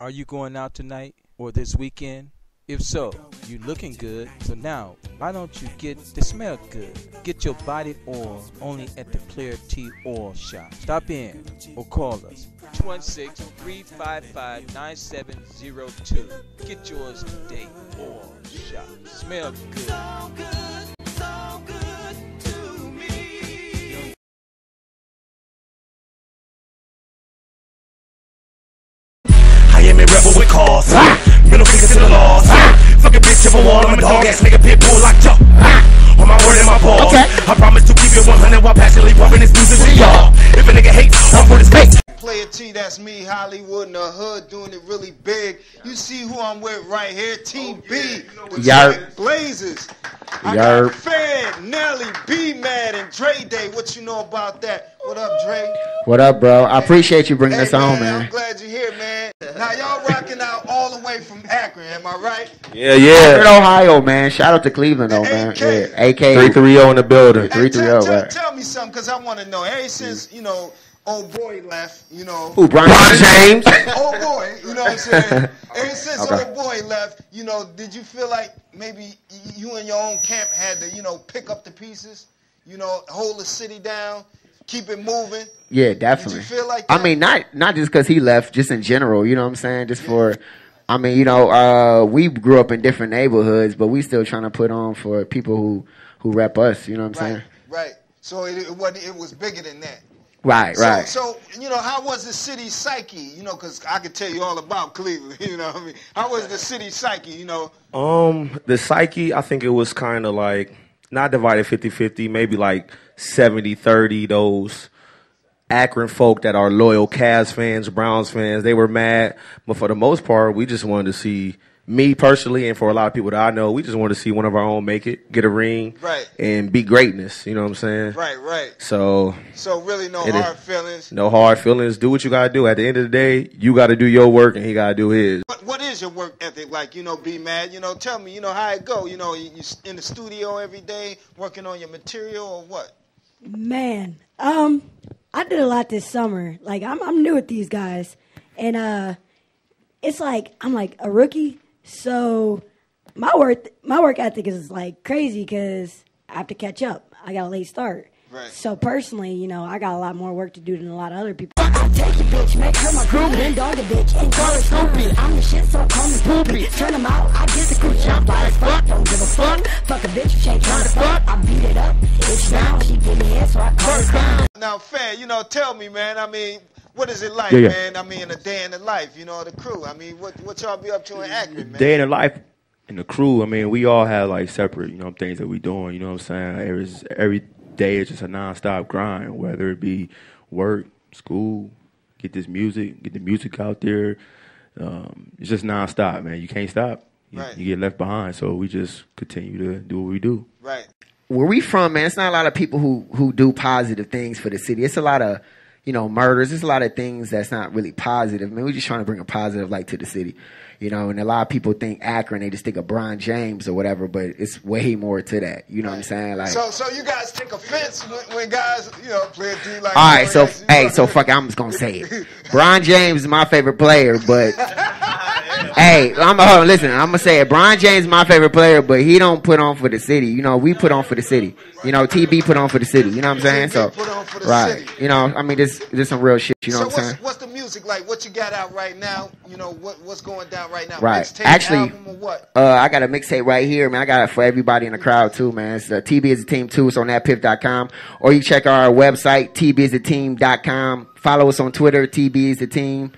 Are you going out tonight or this weekend? If so, you're looking good. So now, why don't you get the smell good? Get your body oil only at the Playa T Oil Shop. Stop in or call us 216-355-9702. Get yours today. Oil Shop. Smell good. Rebel with. Middle finger to the laws. Fuck a bitch if I want. I'm a dog ass nigga, pit bull like Chuck. On my word and my balls. Okay. I promise to keep it 100 while passionately pumping this music to y'all. If a nigga hates, I'm for this bitch. Playa T, that's me, Hollywood in the hood, doing it really big. You see who I'm with right here, Team B, the Yarp. Blazers. I Yarp. got Fed, Nelly, B Mad, and Dre Day. What you know about that? What up, Dre? What up, bro? I appreciate you bringing Hey, us on, I'm man. glad you're here, man. Now y'all rocking out all the way from Akron, am I right? Yeah, yeah. Akron, yeah. Ohio, man. Shout out to Cleveland, though, man. AK. Yeah, AK. 330 in the building. Hey, Three, three, oh, tell, oh, right. tell me something, cause I want to know. Ever since you know, old boy left, you know. Who, LeBron James. old boy, you know what I'm saying? Ever since Okay. old boy left, you know, did you feel like maybe you and your own camp had to, you know, pick up the pieces, you know, hold the city down, keep it moving? Yeah, definitely. feel like I mean, not not just because he left, just in general. You know what I'm saying? Just for, I mean, you know, uh, we grew up in different neighborhoods, but we still trying to put on for people who who rep us. You know what I'm Right, saying? right. So it, it wasn't. It was bigger than that. Right, So, right. So, you know, how was the city psyche? You know, because I could tell you all about Cleveland. You know, what I mean, how was the city psyche? You know, Um, the psyche, I think it was kind of like not divided 50-50, maybe like 70-30, those Akron folk that are loyal Cavs fans, Browns fans, they were mad. But for the most part, we just wanted to see me personally, and for a lot of people that I know, we just want to see one of our own make it, get a ring, Right. and be greatness. You know what I'm saying? right, right. So So really, no It is- hard feelings. no hard feelings. Do what you gotta do. At the end of the day, you gotta do your work, and he gotta do his. What, what is your work ethic like? You know, be mad. You know, tell me. You know how it go. You know, you, you in the studio every day working on your material or what? Man, um, I did a lot this summer. Like I'm I'm new with these guys, and uh, it's like I'm like a rookie. So my work my work ethic is like crazy because I have to catch up. I got a late start. Right. So personally, you know, I got a lot more work to do than a lot of other people. I take your bitch, make her my groupie, then dog a bitch, and call her Snoopy. I'm the shit, so call me Poopy. Turn them out, I get the coochie, I'm fly as fuck, don't give a fuck. Fuck a bitch, she ain't trying to fuck. I beat it up, it's down, she give me head, so I call her down. Now, fair. You know, tell me, man. I mean, what is it like, Yeah, yeah. man? I mean, a day in the life. You know, the crew. I mean, what what y'all be up to in Akron, man? day in the life in the crew, I mean, we all have like separate, you know, things that we doing. You know what I'm saying? Every every day is just a nonstop grind, whether it be work, school, get this music, get the music out there. Um, it's just nonstop, man. You can't stop. You, Right. you get left behind. So we just continue to do what we do. Right. where we from, man, it's not a lot of people who who do positive things for the city. It's a lot of, you know, murders. It's a lot of things that's not really positive. Man, we're just trying to bring a positive light to the city. You know, and a lot of people think Akron, they just think of LeBron James or whatever, but it's way more to that. You know what I'm saying? Like, So, so you guys take offense when, when guys, you know, play a D like. all right, so hey, so fuck, it, I'm just gonna say it. LeBron James is my favorite player, but hey, I'm hold on, listen. I'm gonna say it. LeBron James is my favorite player, but he don't put on for the city. You know, we put on for the city. You know, TB put on for the city. You know what I'm saying? So put on for the right. city. You know, I mean, this this some real shit. You know so what I'm saying? what's the music like? What you got out right now? You know what what's going down right now? Right. Mixtape, Actually, what? Uh, I got a mixtape right here, man. I got it for everybody in the crowd too, man. It's uh, TB is a team too. It's on datpiff.com. Or you check our website, tbisateam.com. Follow us on Twitter, TB is the team.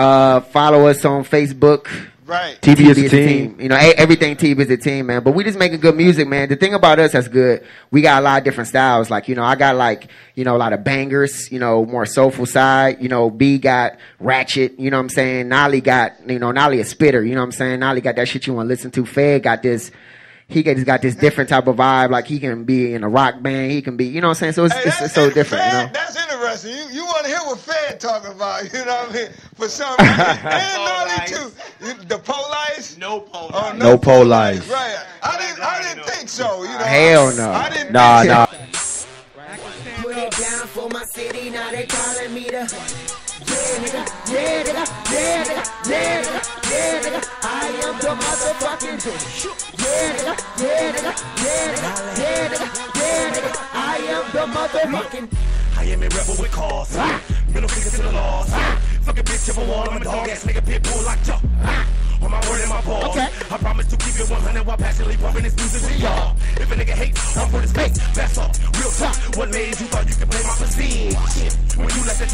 Uh, follow us on Facebook. Right. TB is a team. You know, everything TB is the team, man. But we just making good music, man. The thing about us that's good, we got a lot of different styles. Like, you know, I got like, you know, a lot of bangers, you know, more soulful side. You know, B got ratchet, you know what I'm saying? Nolly got, you know, Nolly a spitter, you know what I'm saying? Nolly got that shit you want to listen to. Fed got this, he got, he's got this different type of vibe. Like, he can be in a rock band. He can be, you know what I'm saying? So it's, Hey, it's, that- it's so that different, you Fed, know? That's interesting. You, you want to hear what Fed talking about? You know what I mean? For some reason, and Nolly too. You- The police? No pole. Oh, No police. Right. I didn't. I didn't think so. You know. Hell no. I didn't. Nah, think nah. Put it down for my city, now they calling me the. Yeah, nigga, yeah, nigga, yeah, nigga, yeah, nigga. nigga, I am the motherfucking Yeah, nigga, yeah, nigga, yeah, nigga, yeah, nigga, yeah, nigga, I am the motherfucking I am a rebel with cause. Middle finger to the laws. Fuck a bitch if I want. I'm a dog ass nigga, pit bull like Chuck. On my word and my balls. Okay. I promise to keep it 100 while passionately pumping this music to y'all. If a nigga hates, I'm for his face. That's all. Real talk. What made you thought you could play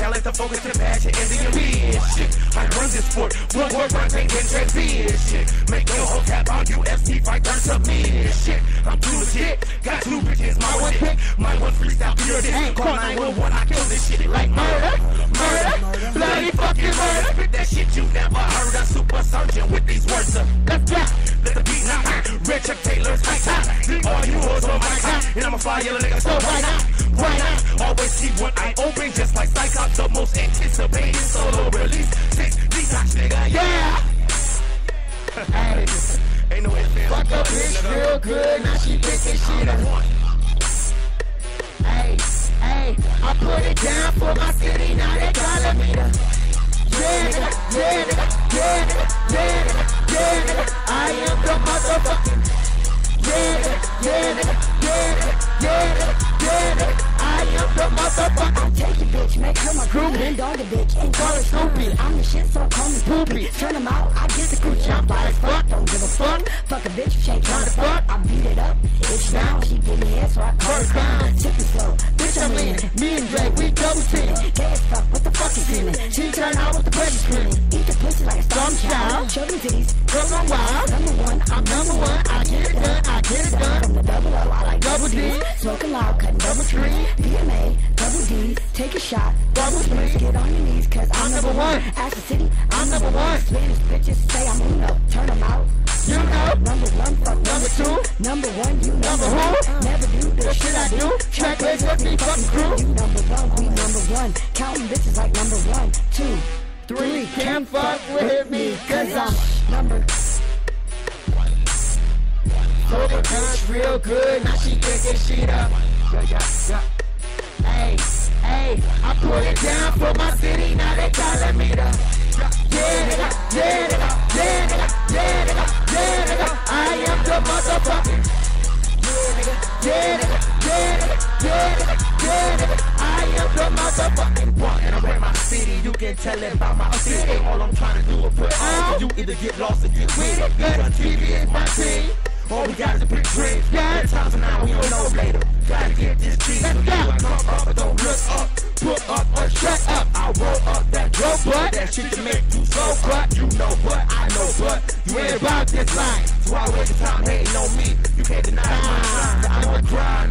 talent, the focus, the passion, and the ambition. Shit. I run this sport. One word, run, ain't in transition. Make your whole tap on UFC fight, turn submission. Shit. I'm too legit. Got two bitches, my one pick. My one freestyle, pure this. Call 911, I kill this shit like murder. Murder. Murder. That shit you never heard. A super surgeon with these words. Up. Let's go. Let the beat knock. Chuck Taylor's high top. All you hoes on my top. And I'ma fire yellow nigga. So right now, right now. Always keep one eye open, just like Cyclops. The most anticipated solo release. Six detox nigga. Yeah. Ain't no ifs, ands, Fuck a bitch real good, now she picking shit up. Hey, hey, I put it down for my city, now they calling me the Nigga, yeah, yeah, yeah, I am the nigga, yeah, nigga, yeah, yeah, yeah, I am the motherfucking Take your bitch, make her my crew, then dog a bitch, and call her. I'm the shit, so call me Poopy. Turn them out, I get the coochie, I'm fly as fuck, don't give a fuck. Fuck a bitch, she ain't fuck. I beat it up, it's now she give me baby screaming. Eat the pussy like a storm child. Show titties, Come on, wild number one, I'm Number one, I get it done, I get it done From the double O, I like Double D. D. Smoking loud, cutting double tree. DMA, double D. Take a shot, double three. Get on your knees, cause I'm, number one. Ask the city, I'm number one. Spanish bitches say I'm uno. Turn them out. You know. Number one, fuck Number two. Number one, you Number who? Never do the shit I do. Track list with me, fucking crew. You number one, we number one. Counting bitches like number one. Can't fuck with me, Cause I'm number So the gun's real good, now she picking shit up. Yeah, yeah, yeah. Hey, hey, I put it down for my city, now they calling me the Yeah, yeah, nigga, yeah, can tell it by my city. All I'm trying to do is put on. You either get lost or get with it. Cause TB is my team. All we got is a big dream. Yeah, times and now we don't know later. Gotta get this cheese. So you I come up, but don't look up. Put up or shut up. I roll up that drug but that shit to make you so but you know what I know, but you ain't about this line. So I waste your time hating on me. You can't deny my grind. I'm a grind, I'm a grind.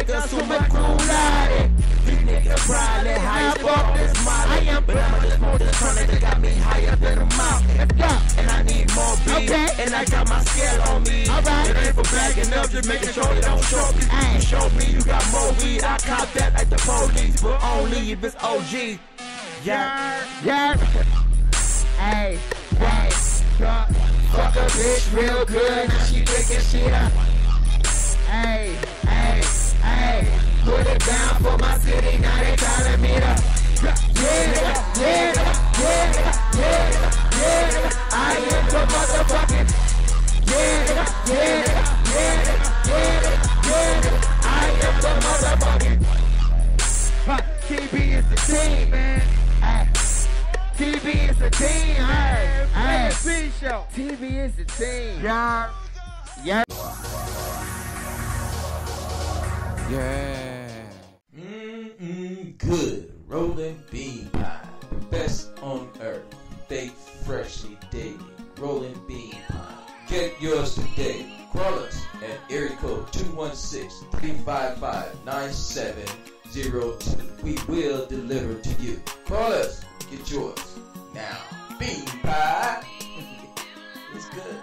One, nigga, super cool out it. These niggas probably hype up this molly. I am, but I'm just more than trying that got me higher than a mountain. And I need more beat, Okay. and I got my scale on me. Alright. It ain't for backing up, just making sure it don't show me. You show me you got more weed, I cop that like the police, but only if it's OG. Yeah. Yeah. Hey, hey, fuck, a bitch real good, now she picking shit up. Hey, hey, hey, put it down for my city, now they calling me the Yeah, yeah, yeah, yeah, yeah, I am the motherfucking Yeah, yeah, yeah, yeah, yeah, I am the motherfucking TB is the team, man. TB is the team, hey, hey. show. TB is the team. Yeah. Yeah. Yeah. Mmm, good. Rolling bean pie. Best on earth. Baked freshly daily. Rolling bean pie. Get yours today. Call us at area code 216-355-9702. We will deliver to you. Call us. Get yours now. Bean pie. it's good.